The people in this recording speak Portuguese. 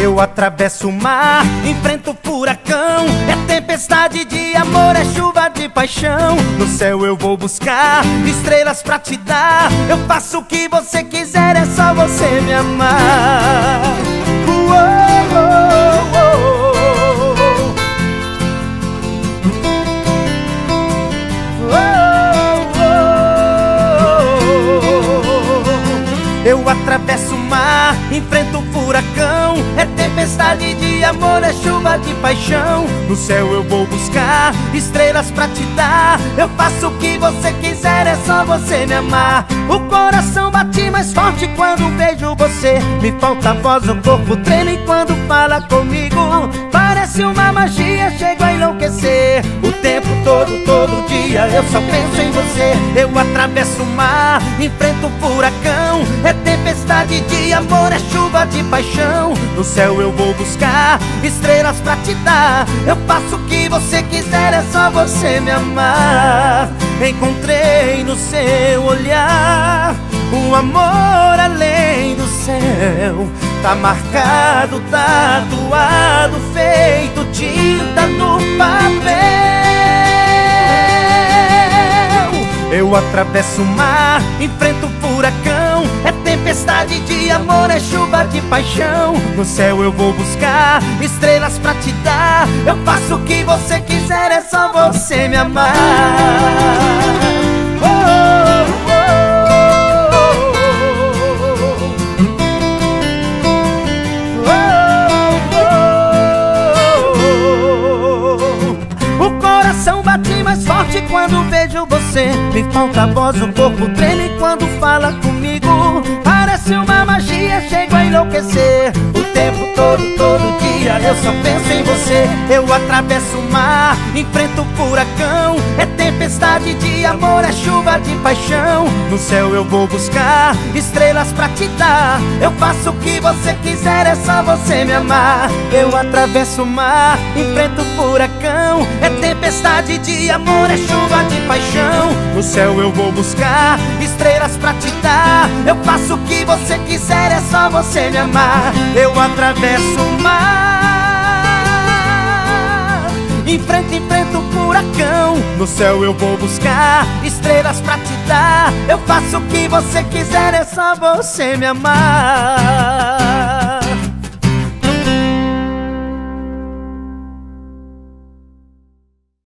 Eu atravesso o mar, enfrento o furacão. É tempestade de amor, é chuva de paixão. No céu eu vou buscar estrelas pra te dar. Eu faço o que você quiser, é só você me amar. Eu atravesso o mar, enfrento o furacão. É tempestade de amor, é chuva de paixão. No céu eu vou buscar estrelas pra te dar. Eu faço o que você quiser, é só você me amar. O coração bate mais forte quando vejo você. Me falta voz, o corpo treme quando fala comigo. Parece uma magia, chego a enlouquecer. O tempo todo, todo dia eu só penso em você. Eu atravesso o mar, enfrento o furacão. É tempestade de amor, é chuva de paixão. No céu eu vou buscar estrelas pra te dar. Eu faço o que você quiser, é só você me amar. Encontrei no seu olhar o amor além do céu. Tá marcado, tatuado, feito tinta no papel. Eu atravesso o mar, enfrento o furacão tempestade de amor, é chuva de paixão. No céu eu vou buscar estrelas pra te dar. Eu faço o que você quiser, é só você me amar vejo você. Me falta voz, o corpo treme quando fala comigo. Parece uma magia, chego a enlouquecer. O tempo todo, todo dia eu só penso em você. Eu atravesso o mar, enfrento o furacão. É tempestade de amor, é chuva de paixão. No céu eu vou buscar estrelas pra te dar. Eu faço o que você quiser, é só você me amar. Eu atravesso o mar, enfrento o furacão tempestade de amor, é chuva de paixão. No céu eu vou buscar estrelas pra te dar. Eu faço o que você quiser, é só você me amar. Eu atravesso o mar. Enfrento, enfrento o furacão. No céu eu vou buscar estrelas pra te dar. Eu faço o que você quiser, é só você me amar